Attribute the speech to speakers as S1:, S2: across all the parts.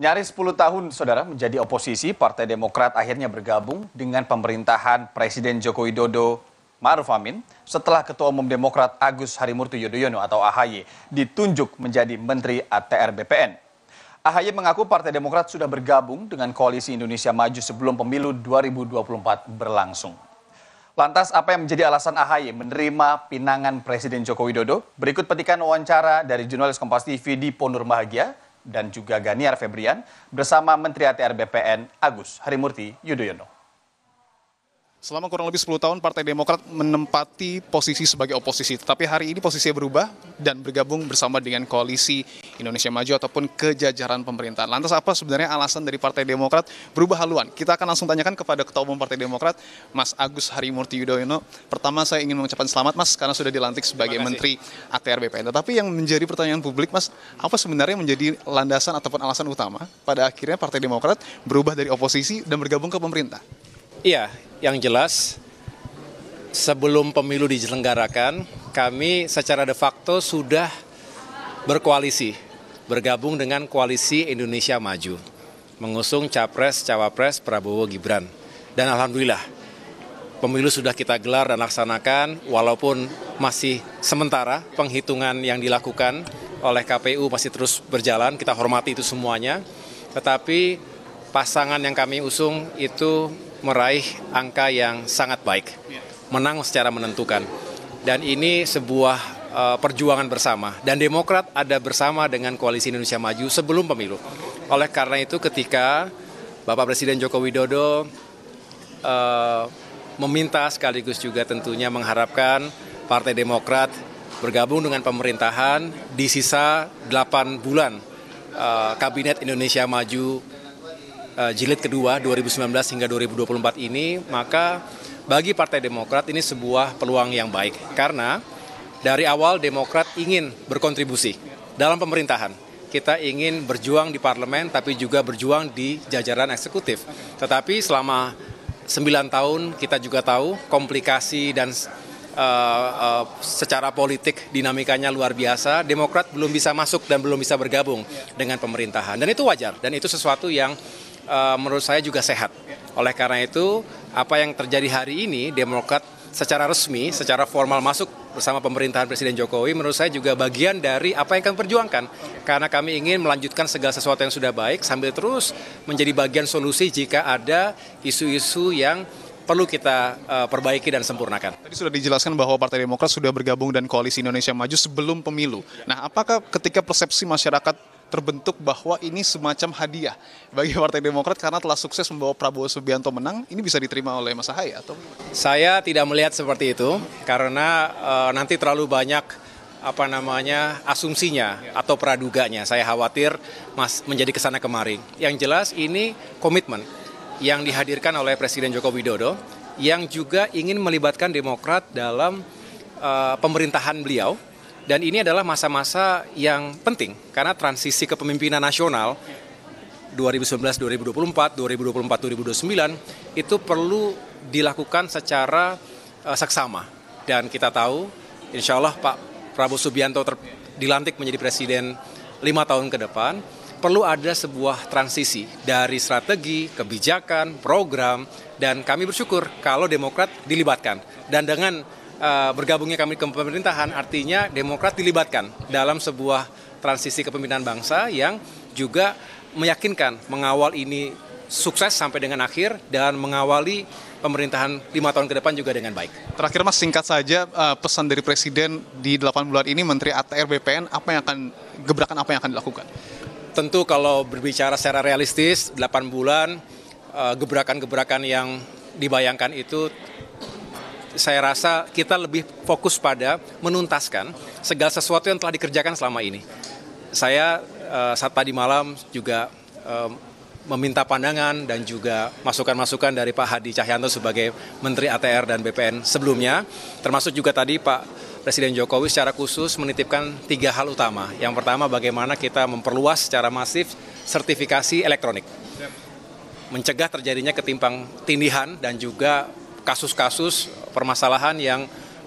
S1: Nyaris 10 tahun, saudara, menjadi oposisi, Partai Demokrat akhirnya bergabung dengan pemerintahan Presiden Joko Widodo Maruf Amin setelah Ketua Umum Demokrat Agus Harimurti Yudhoyono atau AHY ditunjuk menjadi Menteri ATR BPN. AHY mengaku Partai Demokrat sudah bergabung dengan Koalisi Indonesia Maju sebelum pemilu 2024 berlangsung. Lantas apa yang menjadi alasan AHY menerima pinangan Presiden Joko Widodo? Berikut petikan wawancara dari jurnalis Kompas TV di Ponur Bahagia dan juga Ganiar Febrian bersama Menteri ATR BPN Agus Harimurti Yudhoyono.
S2: Selama kurang lebih 10 tahun Partai Demokrat menempati posisi sebagai oposisi. Tetapi hari ini posisinya berubah dan bergabung bersama dengan koalisi Indonesia Maju ataupun kejajaran pemerintahan. Lantas apa sebenarnya alasan dari Partai Demokrat berubah haluan? Kita akan langsung tanyakan kepada Ketua Umum Partai Demokrat, Mas Agus Harimurti Yudhoyono. Pertama saya ingin mengucapkan selamat Mas karena sudah dilantik sebagai Menteri ATR BPN. Tetapi yang menjadi pertanyaan publik Mas, apa sebenarnya menjadi landasan ataupun alasan utama pada akhirnya Partai Demokrat berubah dari oposisi dan bergabung ke pemerintah?
S3: Iya, yang jelas sebelum pemilu diselenggarakan, kami secara de facto sudah berkoalisi, bergabung dengan Koalisi Indonesia Maju, mengusung Capres-Cawapres Prabowo Gibran. Dan Alhamdulillah, pemilu sudah kita gelar dan laksanakan, walaupun masih sementara penghitungan yang dilakukan oleh KPU masih terus berjalan, kita hormati itu semuanya, tetapi pasangan yang kami usung itu meraih angka yang sangat baik, menang secara menentukan. Dan ini sebuah uh, perjuangan bersama. Dan Demokrat ada bersama dengan Koalisi Indonesia Maju sebelum pemilu. Oleh karena itu ketika Bapak Presiden Joko Widodo uh, meminta sekaligus juga tentunya mengharapkan Partai Demokrat bergabung dengan pemerintahan di sisa 8 bulan uh, Kabinet Indonesia Maju uh, jilid kedua 2019 hingga 2024 ini, maka bagi Partai Demokrat ini sebuah peluang yang baik karena dari awal Demokrat ingin berkontribusi dalam pemerintahan. Kita ingin berjuang di parlemen tapi juga berjuang di jajaran eksekutif. Tetapi selama 9 tahun kita juga tahu komplikasi dan uh, uh, secara politik dinamikanya luar biasa. Demokrat belum bisa masuk dan belum bisa bergabung dengan pemerintahan dan itu wajar dan itu sesuatu yang uh, menurut saya juga sehat. Oleh karena itu, apa yang terjadi hari ini, Demokrat secara resmi, secara formal masuk bersama pemerintahan Presiden Jokowi, menurut saya juga bagian dari apa yang kami perjuangkan. Karena kami ingin melanjutkan segala sesuatu yang sudah baik, sambil terus menjadi bagian solusi jika ada isu-isu yang perlu kita uh, perbaiki dan sempurnakan.
S2: Tadi sudah dijelaskan bahwa Partai Demokrat sudah bergabung dan Koalisi Indonesia Maju sebelum pemilu. Nah, apakah ketika persepsi masyarakat terbentuk bahwa ini semacam hadiah bagi Partai Demokrat karena telah sukses membawa Prabowo Subianto menang, ini bisa diterima oleh Mas Ahaye atau
S3: Saya tidak melihat seperti itu karena uh, nanti terlalu banyak apa namanya asumsinya atau praduganya. Saya khawatir mas menjadi ke sana kemari. Yang jelas ini komitmen yang dihadirkan oleh Presiden Joko Widodo yang juga ingin melibatkan Demokrat dalam uh, pemerintahan beliau dan ini adalah masa-masa yang penting karena transisi kepemimpinan nasional 2019-2024, 2024-2029 itu perlu dilakukan secara uh, seksama. Dan kita tahu, insya Allah Pak Prabowo Subianto ter- dilantik menjadi presiden lima tahun ke depan, perlu ada sebuah transisi dari strategi, kebijakan, program, dan kami bersyukur kalau Demokrat dilibatkan. Dan dengan uh, bergabungnya kami ke pemerintahan artinya Demokrat dilibatkan dalam sebuah transisi kepemimpinan bangsa yang juga meyakinkan mengawal ini sukses sampai dengan akhir dan mengawali pemerintahan lima tahun ke depan juga dengan baik.
S2: Terakhir Mas singkat saja uh, pesan dari Presiden di 8 bulan ini Menteri ATR BPN apa yang akan gebrakan apa yang akan dilakukan?
S3: Tentu kalau berbicara secara realistis 8 bulan uh, gebrakan-gebrakan yang dibayangkan itu saya rasa kita lebih fokus pada menuntaskan segala sesuatu yang telah dikerjakan selama ini. Saya uh, saat tadi malam juga uh, meminta pandangan dan juga masukan-masukan dari Pak Hadi Cahyanto sebagai Menteri ATR dan BPN sebelumnya, termasuk juga tadi Pak Presiden Jokowi secara khusus menitipkan tiga hal utama. Yang pertama bagaimana kita memperluas secara masif sertifikasi elektronik. Mencegah terjadinya ketimpang tindihan dan juga kasus-kasus permasalahan yang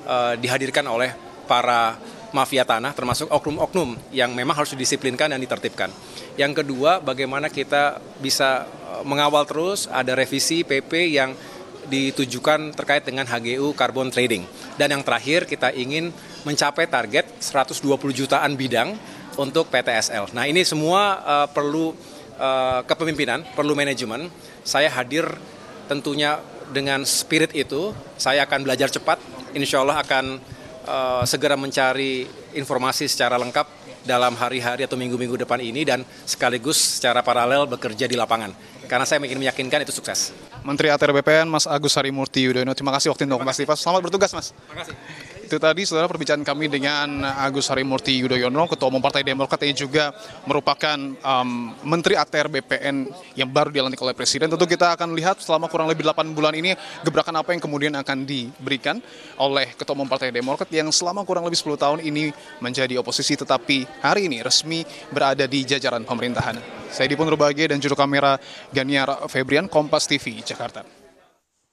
S3: uh, dihadirkan oleh para mafia tanah termasuk oknum-oknum yang memang harus didisiplinkan dan ditertibkan. Yang kedua, bagaimana kita bisa eh, mengawal terus ada revisi PP yang ditujukan terkait dengan HGU carbon trading. Dan yang terakhir kita ingin mencapai target 120 jutaan bidang untuk PTSL. Nah, ini semua uh, perlu uh, kepemimpinan, perlu manajemen. Saya hadir tentunya dengan spirit itu, saya akan belajar cepat, insya Allah akan uh, segera mencari informasi secara lengkap dalam hari-hari atau minggu-minggu depan ini dan sekaligus secara paralel bekerja di lapangan. Karena saya ingin meyakinkan itu sukses.
S2: Menteri ATR BPN Mas Agus Harimurti Yudhoyono, terima kasih waktu itu Mas. Selamat bertugas Mas. Terima kasih. Itu tadi saudara perbincangan kami dengan Agus Harimurti Yudhoyono, Ketua Umum Partai Demokrat yang juga merupakan um, Menteri ATR BPN yang baru dilantik oleh Presiden. Tentu kita akan lihat selama kurang lebih 8 bulan ini gebrakan apa yang kemudian akan diberikan oleh Ketua Umum Partai Demokrat yang selama kurang lebih 10 tahun ini menjadi oposisi tetapi hari ini resmi berada di jajaran pemerintahan. Saya Dipun Rubage dan juru kamera Ganiar Febrian, Kompas TV, Jakarta.